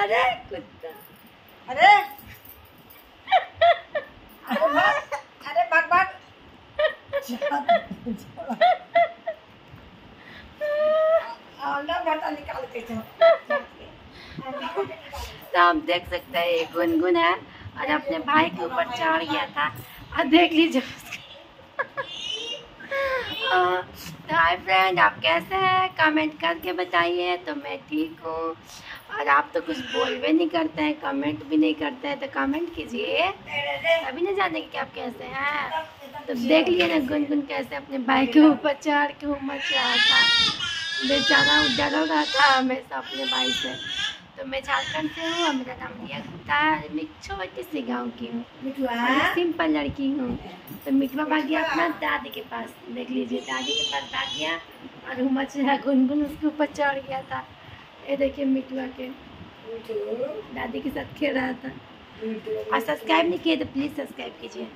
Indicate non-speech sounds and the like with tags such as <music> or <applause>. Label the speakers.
Speaker 1: अरे
Speaker 2: कुत्ता।
Speaker 1: अरे अरे भाग अरे भाग <laughs> भाग <laughs>
Speaker 2: तो आप देख सकते हैं गुनगुन है, और अपने भाई के ऊपर चढ़ गया था। और देख लीजिए <laughs> तो हाय फ्रेंड आप कैसे हैं? कमेंट करके बताइए तो मैं ठीक हूँ। और आप तो कुछ बोल भी नहीं करते हैं कमेंट भी नहीं करते हैं तो कमेंट कीजिए। अभी नहीं जानेंगे कि आप कैसे हैं। तो देख लिए ना गुनगुन कैसे अपने भाई के ऊपर चढ़ के मच रहा था। बेचारा डर रहा था हमेशा अपने भाई से। तो मैं झारखंड से हूँ मेरा नाम रिया गुप्ता है मैं छोटी सी गाँव की हूँ। सिंपल लड़की हूँ। तो मिठवा भाग गया अपना दादी के पास देख लीजिए दादी के पास भाग गया और मच रहा गुनगुन उसके ऊपर चढ़ गया था। ये देखिए मिठवा के दादी के साथ खेल रहा था। और सब्सक्राइब नहीं किए तो प्लीज़ सब्सक्राइब कीजिए।